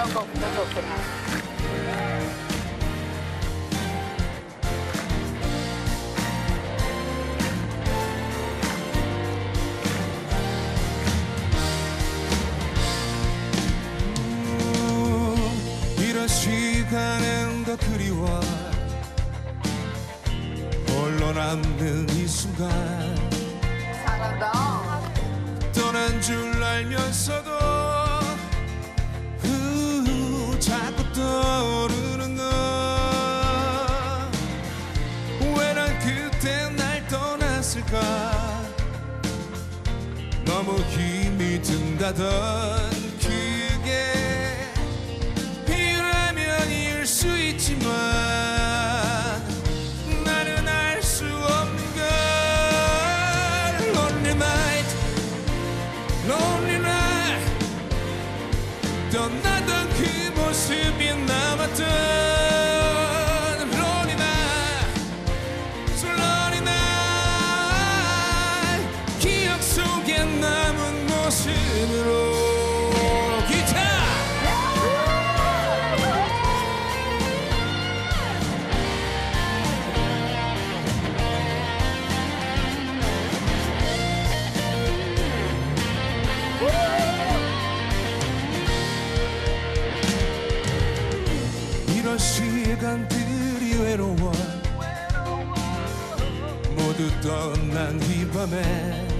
아까 먼저 없었나? 이런 시간엔 더 그리워 홀로 남는 이 순간 잘한다. 떠난 줄 알면서도 든다던 그게 이유라면 이을 수 있지만 나는 알 수 없는 걸 Lonely night Lonely 모습으로 기타 이런 시간들이 외로워. 모두 떠난 이 밤에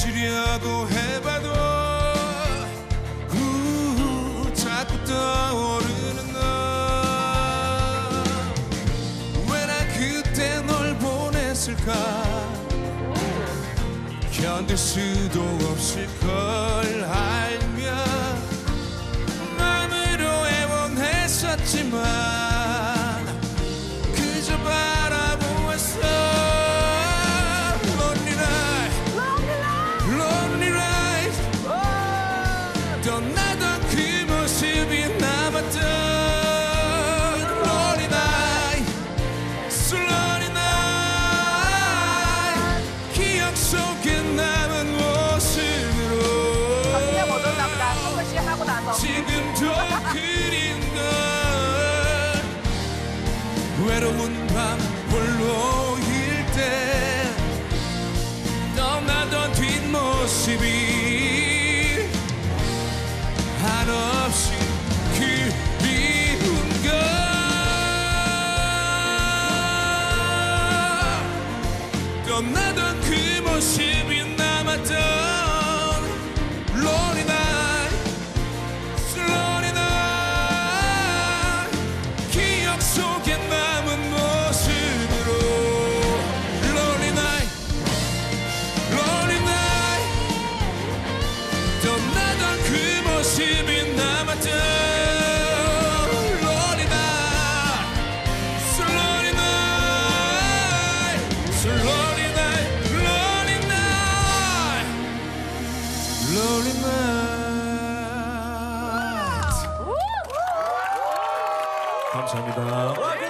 잊으려고 해봐도 후, 자꾸 떠오르는 너왜 나 그때 널 보냈을까? 견딜 수도 없을 걸 모습이 한없이 그리운 걸 떠나던 그 모습이 남았던 night 감사합니다.